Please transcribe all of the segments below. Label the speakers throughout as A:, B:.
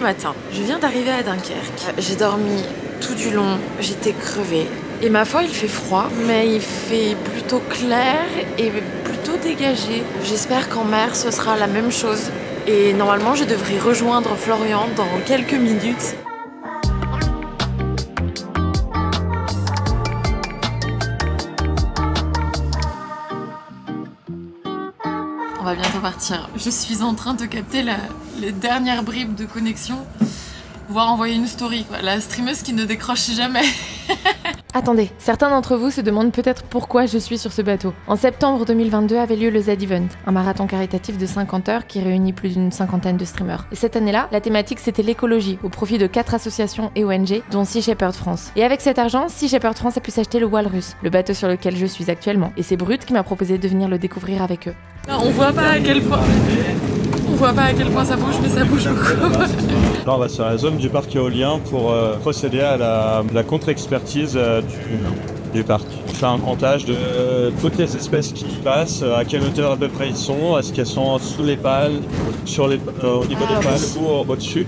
A: est 10h du matin. Je viens d'arriver à Dunkerque. J'ai dormi tout du long, j'étais crevée. Et ma foi, il fait froid, mais il fait plutôt clair et plutôt dégagé. J'espère qu'en mer, ce sera la même chose. Et normalement, je devrais rejoindre Florian dans quelques minutes. Bientôt partir. Je suis en train de capter la, les dernières bribes de connexion pouvoir envoyer une story. La streameuse qui ne décroche jamais.
B: Attendez, certains d'entre vous se demandent peut-être pourquoi je suis sur ce bateau. En septembre 2022 avait lieu le Z-Event, un marathon caritatif de 50 heures qui réunit plus d'une cinquantaine de streamers. Et cette année-là, la thématique c'était l'écologie, au profit de quatre associations et ONG, dont Sea Shepherd France. Et avec cet argent, Sea Shepherd France a pu s'acheter le Walrus, le bateau sur lequel je suis actuellement. Et c'est Brut qui m'a proposé de venir le découvrir avec eux.
A: On voit pas à quel point. On voit pas à quel point ça bouge, mais ça bouge beaucoup.
C: Là, on va sur la zone du parc éolien pour euh, procéder à la, la contre-expertise euh, du, du parc. On fait un comptage de euh, toutes les espèces qui y passent, à quelle hauteur à peu près ils sont, est-ce qu'elles sont sous les pales, sur les, euh, au niveau des pales ou au- au-dessus?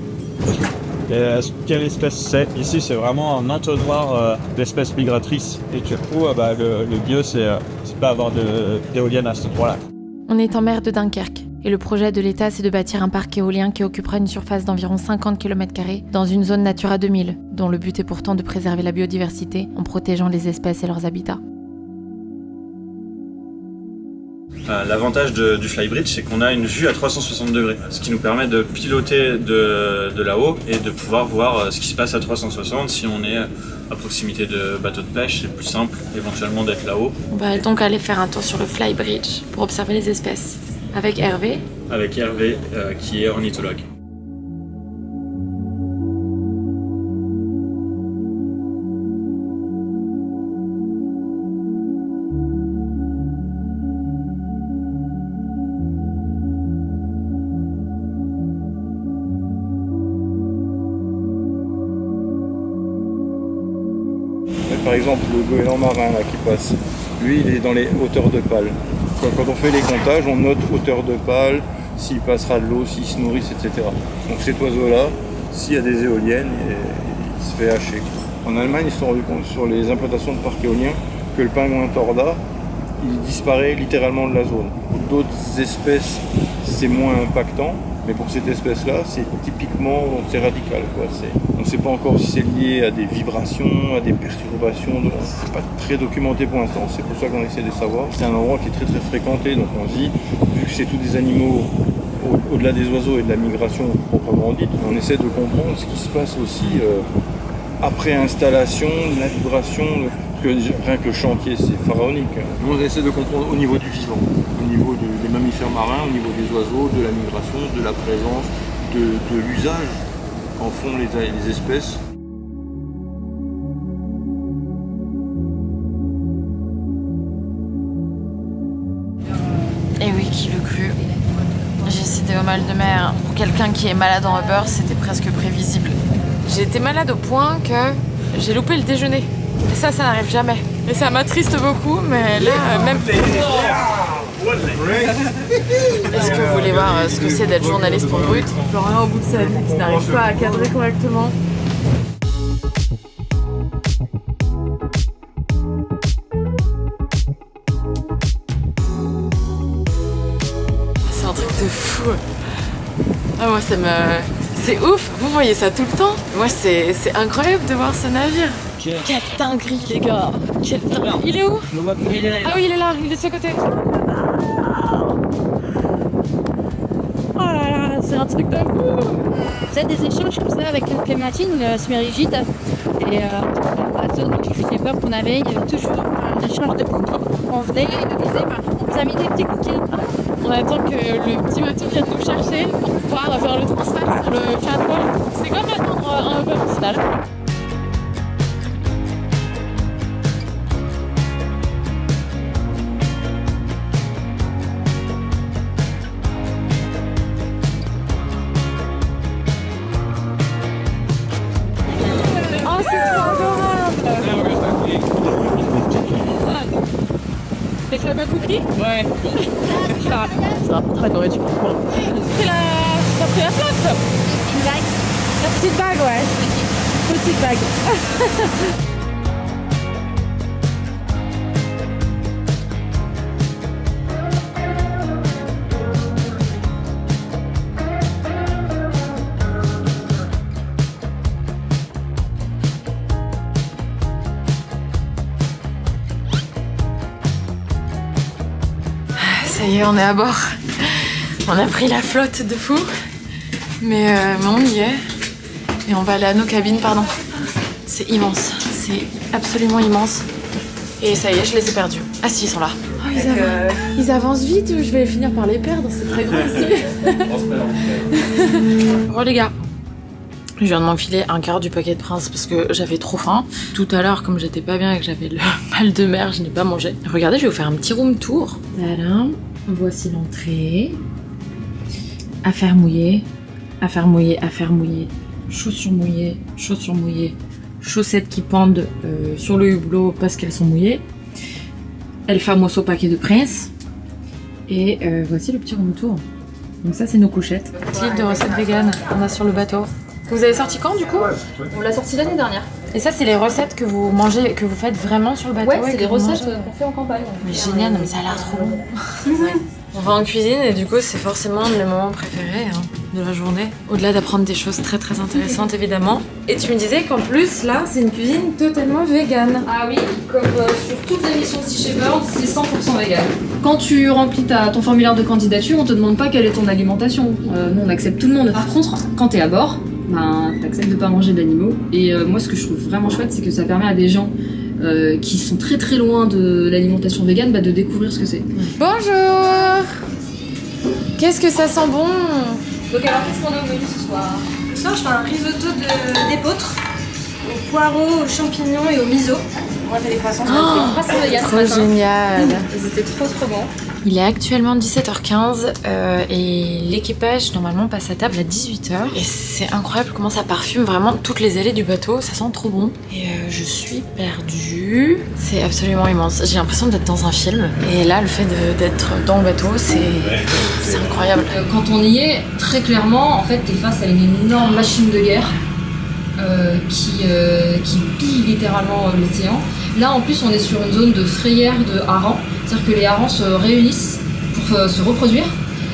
C: Et quelle espèce c'est? Ici, c'est vraiment un entonnoir euh, d'espèces migratrices. Et du coup, euh, bah, le, le mieux, c'est euh, pas avoir de- d'éoliennes à cet endroit-là.
B: On est en mer de Dunkerque. Et le projet de l'État, c'est de bâtir un parc éolien qui occupera une surface d'environ 50 km dans une zone Natura 2000, dont le but est pourtant de préserver la biodiversité en protégeant les espèces et leurs habitats.
D: Euh, L'avantage du flybridge, c'est qu'on a une vue à 360 degrés, ce qui nous permet de piloter de, de là-haut et de pouvoir voir euh, ce qui se passe à 360. Si on est à proximité de bateaux de pêche, c'est plus simple éventuellement d'être là-haut.
A: On va donc aller faire un tour sur le flybridge pour observer les espèces. Avec Hervé.
D: Avec Hervé, euh, qui est ornithologue.
E: Par exemple, le goéland marin là, qui passe, lui, il est dans les hauteurs de pales. Quand, on fait les comptages, on note hauteur de pales, s'il passera de l'eau, s'il se nourrissent, etc. Donc cet oiseau-là, s'il y a des éoliennes, il, il se fait hacher. En Allemagne, ils se sont rendus compte sur les implantations de parcs éoliens que le pingouin torda, il disparaît littéralement de la zone. Pour d'autres espèces, c'est moins impactant, mais pour cette espèce-là, c'est typiquement, c'est radical. Quoi. On ne sait pas encore si c'est lié à des vibrations, à des perturbations. donc C'est pas très documenté pour l'instant. C'est pour ça qu'on essaie de savoir. C'est un endroit qui est très très fréquenté, donc on se dit, vu que c'est tous des animaux au- au-delà des oiseaux et de la migration proprement dite, on essaie de comprendre ce qui se passe aussi euh, après installation, la vibration, rien que le chantier c'est pharaonique. Nous on essaie de comprendre au niveau du vivant, au niveau de- mammifères marins, au niveau des oiseaux, de la migration, de la présence, de, de l'usage qu'en font les, les espèces.
A: Et oui, qui le cru. J'ai cité au mal de mer. Pour quelqu'un qui est malade en Uber, c'était presque prévisible. J'ai été malade au point que j'ai loupé le déjeuner. Et ça, ça n'arrive jamais. Et ça m'attriste beaucoup, mais là, même. Est-ce que vous voulez voir euh, ce que c'est d'être journaliste pour Brut Florian, au bout de sa vie, qui n'arrive pas à cadrer correctement. C'est un truc de fou. Ah, moi, ça me. C'est ouf, vous voyez ça tout le temps. Moi, c'est c'est incroyable de voir ce navire. Quelle dinguerie, les gars. Quelle dinguerie. Il est où? Ah oui, il est là, il est de ce côté.
F: Oh là là, c'est un truc de fou Vous avez des échanges comme ça avec Clémentine, le semi-rigide et euh, faisait peur qu'on avait, il y avait toujours un échange de cookies. On venait, il nous disait, bah, on vous a mis des petits cookies.
A: On attend que le petit bateau vienne nous chercher pour pouvoir faire le transfert sur le catwalk. C'est comme Ouais.
F: Ça, ça va pas très nourriture.
A: C'est la T'as pris la flotte
F: Une vague.
A: La petite bague, ouais. Petite bague. y est, on est à bord. On a pris la flotte de fou. Mais, euh, mais on y est. Et on va aller à nos cabines, pardon. C'est immense. C'est absolument immense. Et ça y est, je les ai perdus. Ah si, ils sont là. Oh, ils, avancent, ils avancent vite, je vais finir par les perdre, c'est très grand ici. oh les gars, je viens de m'enfiler un quart du paquet de Prince parce que j'avais trop faim. Tout à l'heure, comme j'étais pas bien et que j'avais le mal de mer, je n'ai pas mangé. Regardez, je vais vous faire un petit room tour. Voilà, voici l'entrée. Affaires mouillées, affaires mouillées, affaires mouillées, chaussures mouillées, chaussures mouillées, chaussettes qui pendent euh, sur le hublot parce qu'elles sont mouillées. El famoso paquet de Prince. Et euh, voici le petit room tour. Donc ça, c'est nos couchettes. Petit livre de recettes véganes qu'on a sur le bateau. Vous avez sorti quand du coup?
F: On l'a sorti l'année dernière.
A: Et ça, c'est les recettes que vous mangez, que vous faites vraiment sur le bateau
F: Ouais, c'est
A: vous
F: recettes qu'on fait en campagne.
A: Mais génial, non, mais ça a l'air trop bon. On va en cuisine et du coup, c'est forcément le moment préféré hein, de la journée. Au-delà d'apprendre des choses très très intéressantes, évidemment. Et tu me disais qu'en plus, là, c'est une cuisine totalement végane.
F: Ah oui, comme euh, sur toutes les missions Sea Shepherd, c'est 100% vegan. Quand tu remplis ta- ton formulaire de candidature, on te demande pas quelle est ton alimentation. Euh, nous, on accepte tout le monde. Par contre, quand t'es à bord, ben, t'acceptes de pas manger d'animaux. Et euh, moi, ce que je trouve vraiment chouette, c'est que ça permet à des gens euh, qui sont très très loin de l'alimentation végane bah, de découvrir ce que c'est.
A: Bonjour Qu'est-ce que ça sent bon?
F: Donc alors, qu'est-ce qu'on a au menu ce soir?
G: Ce soir, je fais un risotto d'épeautres aux poireaux, aux champignons et au miso. Va faire les croissants.
F: Croissant vegan ce
A: Trop
F: matin.
A: génial
F: Ils étaient trop trop bons.
A: Il est actuellement 17h15 euh, et l'équipage normalement passe à table à 18h. Et c'est incroyable comment ça parfume vraiment toutes les allées du bateau, ça sent trop bon. Et euh, je suis perdue. C'est absolument immense. J'ai l'impression d'être dans un film. Et là, le fait d'être dans le bateau, c'est c'est incroyable.
F: Euh, Quand on y est, très clairement, en fait, t'es face à une énorme machine de guerre euh, qui, euh, qui pille littéralement euh, l'océan. Là, en plus, on est sur une zone de frayère de harengs, c'est-à-dire que les harengs se réunissent pour euh, se reproduire.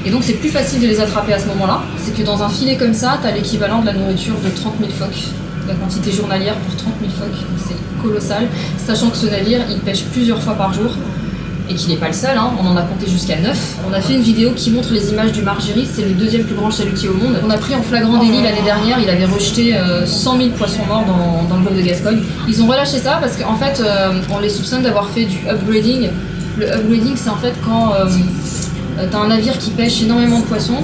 F: Et donc, c'est plus facile de les attraper à ce moment-là. C'est que dans un filet comme ça, t'as l'équivalent de la nourriture de 30 000 phoques, la quantité journalière pour 30 000 phoques. C'est colossal, sachant que ce navire, il pêche plusieurs fois par jour et qu'il n'est pas le seul, hein. on en a compté jusqu'à 9. On a fait une vidéo qui montre les images du Margerie, c'est le deuxième plus grand chalutier au monde. On a pris en flagrant délit l'année dernière, il avait rejeté euh, 100 000 poissons morts dans, le golfe de Gascogne. Ils ont relâché ça parce qu'en fait, euh, on les soupçonne d'avoir fait du upgrading. Le upgrading, c'est en fait quand euh, euh, t'as un navire qui pêche énormément de poissons,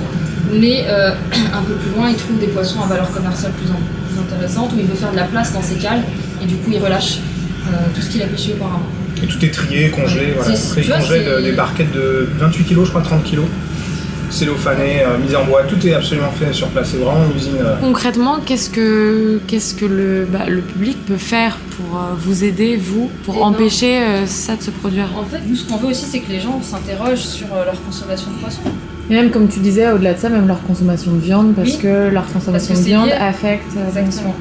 F: mais euh, un peu plus loin, il trouve des poissons à valeur commerciale plus, plus intéressante, où il veut faire de la place dans ses cales, et du coup, il relâche euh, tout ce qu'il a pêché auparavant.
H: Et tout est trié, congelé, voilà. Après, ils congèlent
F: c'est-
H: des barquettes de 28 kg, je crois 30 kg. Cellophané, euh, mise en bois, tout est absolument fait sur place. C'est vraiment une usine. euh,
A: Concrètement, qu'est-ce que, qu'est-ce que le, bah, le public peut faire pour euh, vous aider, vous, pour
F: Eh ben-
A: empêcher euh, ça de se produire?
F: En fait, nous, ce qu'on veut aussi, c'est que les gens s'interrogent sur euh, leur consommation de poissons.
B: Et même comme tu disais, au-delà de ça, même leur consommation de viande, parce
F: Oui.
B: que leur consommation
F: que
B: de viande
F: lié.
B: affecte. euh,
F: Exactement.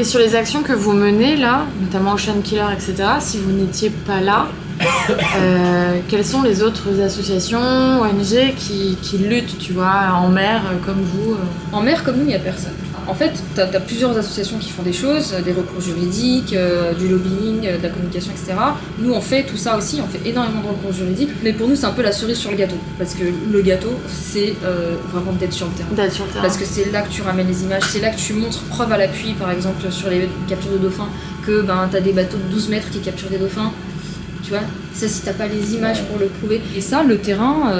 A: Et sur les actions que vous menez là, notamment Ocean Killer, etc., si vous n'étiez pas là, euh, quelles sont les autres associations, ONG qui, qui luttent, tu vois, en mer euh, comme vous euh
F: En mer, comme nous, il n'y a personne. En fait, tu as, plusieurs associations qui font des choses, euh, des recours juridiques, euh, du lobbying, euh, de la communication, etc. Nous, on fait tout ça aussi, on fait énormément de recours juridiques, mais pour nous, c'est un peu la cerise sur le gâteau. Parce que le gâteau, c'est euh, vraiment d'être sur le terrain.
A: D'être sur le terrain.
F: Parce que c'est là que tu ramènes les images, c'est là que tu montres preuve à l'appui, par exemple sur les captures de dauphins, que ben, tu as des bateaux de 12 mètres qui capturent des dauphins. Tu vois, ça si t'as pas les images pour le prouver. Et ça, le terrain,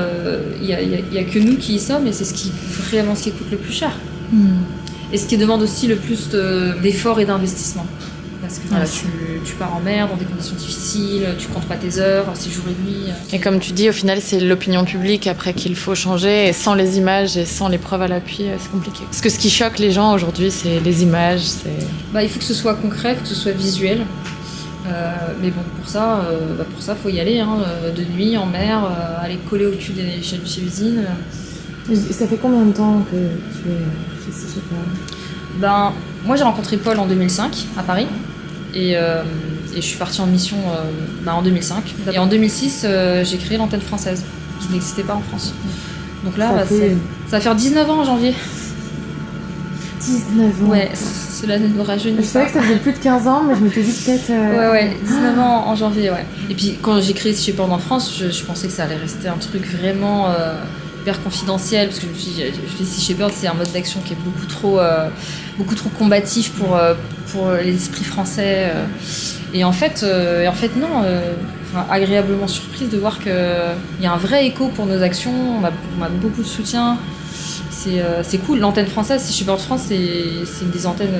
F: il n'y a, que nous qui y sommes et c'est ce qui vraiment ce qui coûte le plus cher. Et ce qui demande aussi le plus de- d'efforts et d'investissement. Parce que voilà, tu, tu pars en mer dans des conditions difficiles, tu comptes pas tes heures, c'est jour et nuit.
A: Et comme tu dis, au final, c'est l'opinion publique après qu'il faut changer. Et sans les images et sans les preuves à l'appui, euh, c'est compliqué. Parce que ce qui choque les gens aujourd'hui, c'est les images.
F: Bah, il faut que ce soit concret, il faut que ce soit visuel. Euh, mais bon, pour ça, euh, bah, pour ça, faut y aller, hein, euh, de nuit, en mer, euh, aller coller au cul des chalutiers usines.
B: Ça fait combien de temps que tu es chez Shepherd
F: Ben, moi j'ai rencontré Paul en 2005 à Paris et, euh, et je suis partie en mission euh, ben, en 2005. Et en 2006, euh, j'ai créé l'antenne française qui n'existait pas en France. Donc là,
B: Ça
F: bah,
B: fait-
F: ça va faire 19 ans en janvier.
B: 19 ans.
F: Ouais, cela ne nous rajeunit
B: Je savais
F: pas.
B: que ça faisait plus de 15 ans, mais je m'étais dit peut-être. euh,
F: Ouais, ouais, 19 ans en janvier, ouais. Et puis quand j'ai créé Sea Shepherd en France, je, je pensais que ça allait rester un truc vraiment euh, hyper confidentiel, parce que je me suis dit, je c'est un mode d'action qui est beaucoup trop, euh, beaucoup trop combatif pour, euh, pour l'esprit français. euh. Et en fait, euh, et en fait non, agréablement surprise de voir qu'il y a un vrai écho pour nos actions, on a, beaucoup de soutien. C'est cool, l'antenne française, Sea Shepherd France, c'est une des antennes,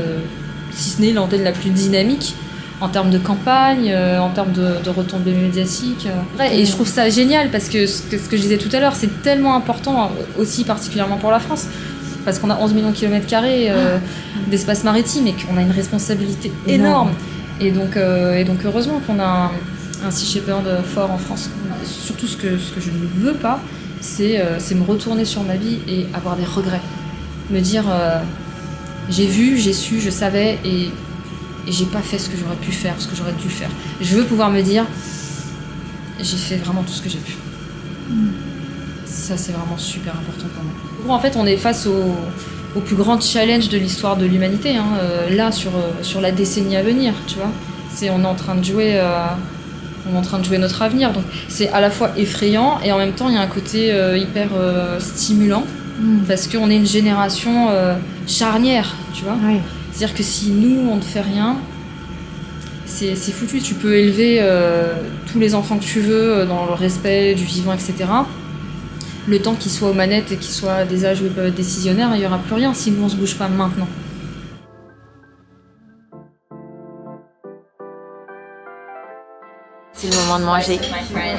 F: si ce n'est l'antenne la plus dynamique en termes de campagne, euh, en termes de, de retombées médiatiques. euh. Et je trouve ça génial parce que ce, que ce que je disais tout à l'heure, c'est tellement important, aussi particulièrement pour la France, parce qu'on a 11 millions de kilomètres carrés euh, d'espace maritime et qu'on a une responsabilité énorme. Et donc, euh, et donc heureusement qu'on a un, un Sea Shepherd fort en France. Surtout ce que, ce que je ne veux pas, c'est euh, me retourner sur ma vie et avoir des regrets. Me dire, euh, j'ai vu, j'ai su, je savais et et j'ai pas fait ce que j'aurais pu faire, ce que j'aurais dû faire. Je veux pouvoir me dire, j'ai fait vraiment tout ce que j'ai pu. Ça, c'est vraiment super important pour moi. En fait, on est face au, plus grand challenge de l'histoire de l'humanité, hein, euh, là, sur, euh, sur la décennie à venir, tu vois. C'est, on est en train de jouer. euh, en train de jouer notre avenir. Donc c'est à la fois effrayant et en même temps il y a un côté hyper stimulant
B: Mm.
F: parce qu'on est une génération euh, charnière, tu vois.
B: Oui.
F: C'est-à-dire que si nous, on ne fait rien, c'est foutu. Tu peux élever euh, tous les enfants que tu veux euh, dans le respect du vivant, etc. Le temps qu'ils soient aux manettes et qu'ils soient à des âges où ils peuvent être décisionnaires, il n'y aura plus rien si nous, on se bouge pas maintenant.
A: C'est le moment de manger.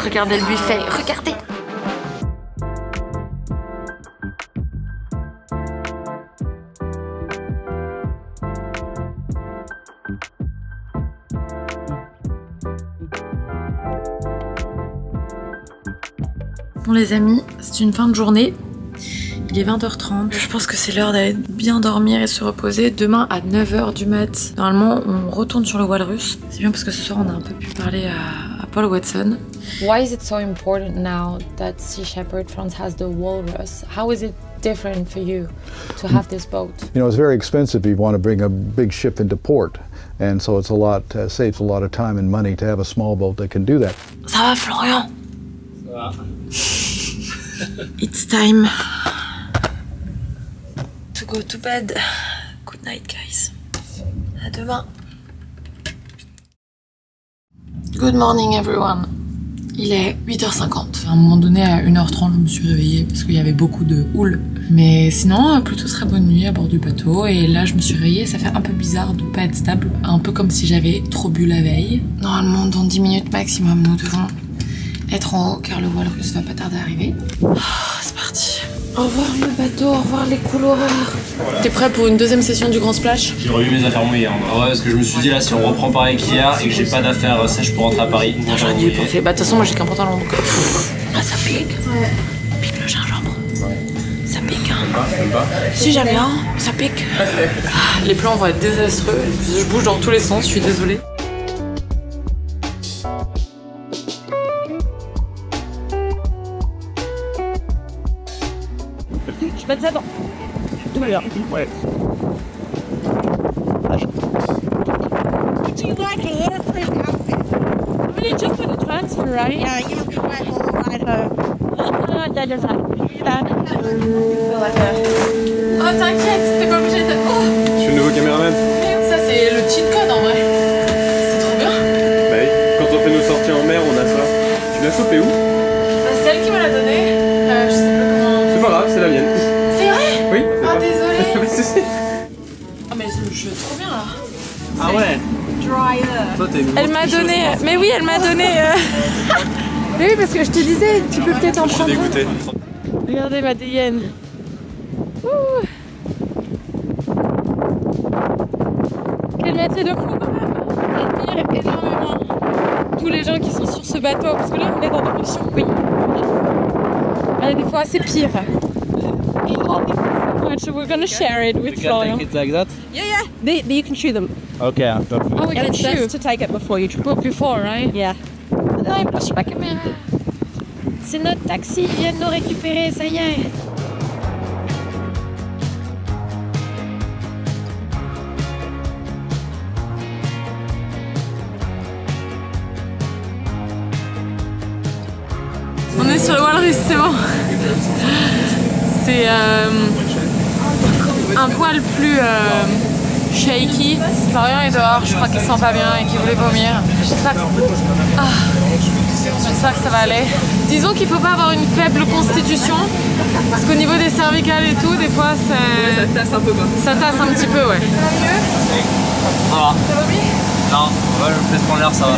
A: Regardez le buffet, regardez Bon les amis, c'est une fin de journée. Il est 20h30. Je pense que c'est l'heure d'aller bien dormir et se reposer. Demain à 9h du mat, normalement on retourne sur le Walrus. C'est bien parce que ce soir on a un peu pu parler à, à Paul Watson.
B: Why is it so important now that Sea Shepherd France has the walrus? How is it different for you to have this boat?
I: You know, it's very expensive if you want to bring a big ship into port. And so it's a lot, uh, saves a lot of time and money to have a small boat that can do that.
A: Ça va Florian? It's time to go to bed. Good night guys. À demain. Good morning everyone. Il est 8h50. À un moment donné, à 1h30, je me suis réveillée parce qu'il y avait beaucoup de houle. Mais sinon, euh, plutôt très bonne nuit à bord du bateau. Et là, je me suis réveillée. Ça fait un peu bizarre de pas être stable. Un peu comme si j'avais trop bu la veille. Normalement, dans 10 minutes maximum, nous devons être en haut car le Walrus va pas tarder à arriver. Ah, c'est parti. Au revoir le bateau, au revoir les couloirs. T'es prêt pour une deuxième session du Grand Splash?
J: J'ai revu mes affaires mouillées. hein. Ouais, parce que je me suis dit là, si on reprend pareil qu'hier et que j'ai pas d'affaires sèches pour rentrer à Paris,
A: Non, j'aurais dû y penser. Bah, de toute façon, moi j'ai qu'un pantalon donc. pff. Ah, ça pique. Ça pique le gingembre. Ça pique, hein.
J: Même pas.
A: Si j'aime bien, ça pique. Ah, Les plans vont être désastreux. Je bouge dans tous les sens, je suis désolée.
F: Je mets ça dans. Tout va bien.
C: Ouais.
F: Really just for the transfer, right? Yeah, you can wait all right that is
A: Oh, t'inquiète, t'es pas obligé de. Oh,
E: Je suis le nouveau caméraman.
A: ça c'est le cheat code en vrai. C'est trop bien.
E: Bah oui, quand on fait nos sorties en mer, on a ça. Tu l'as chopé où?
A: Ah, mais je je trop bien là.
J: Ah ouais Toi, t'es
A: Elle m'a donné. Mais oui, elle m'a donné. euh,
B: Mais oui, parce que je te disais, tu peux peut-être en
E: Je suis
B: prendre. un.
E: dégoûté.
A: Regardez ma dégaine. Ouh. Quel métier de fou quand même J'admire énormément tous les gens qui sont sur ce bateau parce que là on est dans des conditions oui. Il y a des fois assez pires.
F: So we're gonna share it with Florian.
J: it like that?
K: Yeah, yeah. They, they, you can chew them.
J: Okay.
F: Oh, we
K: And
F: can
K: it's
F: chew.
K: best to take it before you chew.
F: But before, right?
K: Yeah.
F: Non, il marche pas caméra. C'est notre taxi, il vient de nous récupérer, ça y est.
A: On est sur le Walrus, c'est bon. C'est euh, un poil plus euh, shaky. Florian est dehors, je crois qu'il se sent pas bien et qu'il voulait vomir. J'espère que... Ah. J'espère que ça va aller. Disons qu'il faut pas avoir une faible constitution, parce qu'au niveau des cervicales et tout, des fois, c'est... ça tasse un peu Ça tasse un petit peu, ouais.
J: Voilà. Non, ouais, je fais prendre l'air, ça va.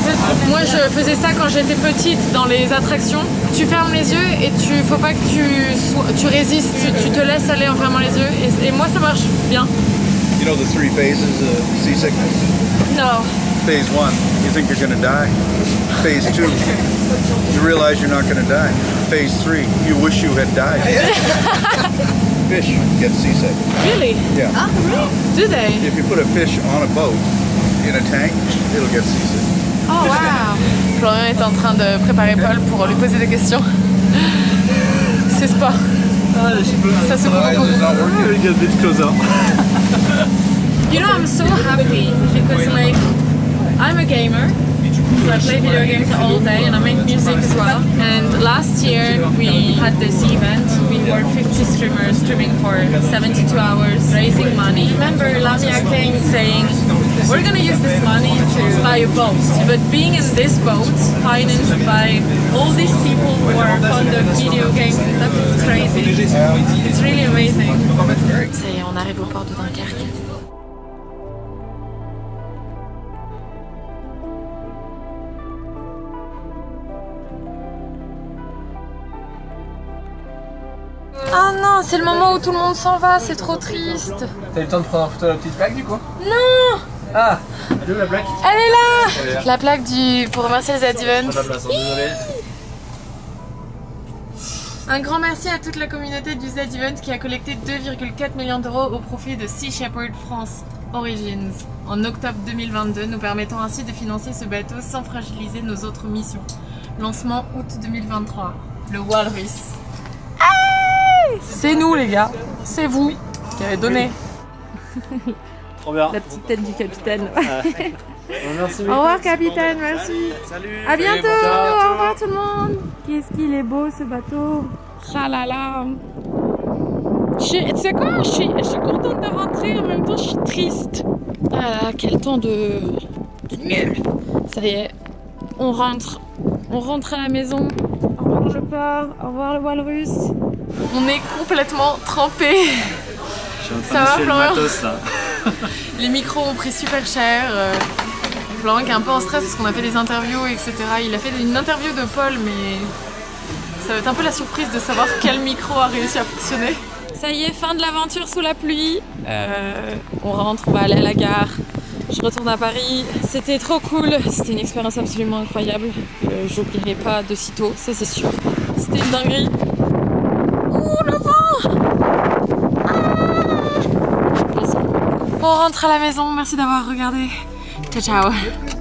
A: Moi, je faisais ça quand j'étais petite dans les attractions. Tu fermes les yeux et tu faut pas que tu, sois- tu résistes, tu te laisses aller en fermant les yeux. Et, et moi, ça marche bien.
L: You know the three phases of seasickness?
A: Non.
L: Phase one, you think you're going to die. Phase two, you realize you're not going to die. Phase three, you wish you had died. fish get seasick.
A: Really?
L: Yeah.
A: Do they?
L: If you put a fish on a boat in a tank, it'll get seasick.
A: Oh wow. Florian est en train de préparer Paul pour lui poser des questions. C'est sport. Ça se coupe beaucoup.
C: Get a bit closer.
A: You know, I'm so happy because like I'm a gamer. So I play video games all day and I make music as well. And last year we had this event. We were 50 streamers streaming for 72 hours, raising money. Remember Lamia came saying, we're gonna use this money to buy a boat. But being in this boat, financed by all these people who are fond of video games and stuff, it's crazy. It's really amazing. Ça y est, on arrive au port de Dunkerque. Ah non, c'est le moment où tout le monde s'en va, c'est trop triste.
J: T'as eu le temps de prendre en photo la petite plaque du coup?
A: Non
J: Ah De la plaque
A: Elle est là La plaque du... pour remercier les Advents.
J: Désolé.
A: Un grand merci à toute la communauté du Z-Event qui a collecté 2,4 millions d'euros au profit de Sea Shepherd France Origins en octobre 2022, nous permettant ainsi de financer ce bateau sans fragiliser nos autres missions. Lancement août 2023, le Walrus. C'est nous les gars, c'est vous qui avez donné.
J: Trop bien.
K: La petite tête du capitaine.
J: Merci.
A: Au revoir capitaine, merci.
J: Salut.
A: À bientôt, au revoir tout le monde.
F: Qu'est-ce qu'il est beau ce bateau Ah là là Je suis- Tu sais quoi? Je suis, je suis contente de rentrer, en même temps je suis triste. Ah quel temps de... de nul Ça y est, on rentre. On rentre à la maison. Au revoir le port, au revoir le Walrus.
A: On est complètement trempés.
D: Je suis en
A: Ça va,
D: train de
A: Florian?
D: le matos là.
A: Les micros ont pris super cher. Florian qui est un peu en stress parce qu'on a fait des interviews, etc. Il a fait une interview de Paul, mais ça va être un peu la surprise de savoir quel micro a réussi à fonctionner. Ça y est, fin de l'aventure sous la pluie. Euh, on rentre, on va aller à la gare. Je retourne à Paris. C'était trop cool. C'était une expérience absolument incroyable. Euh, J'oublierai pas de sitôt, ça c'est sûr. C'était une dinguerie. Ouh, le vent On rentre à la maison. Merci d'avoir regardé. Ciao, ciao.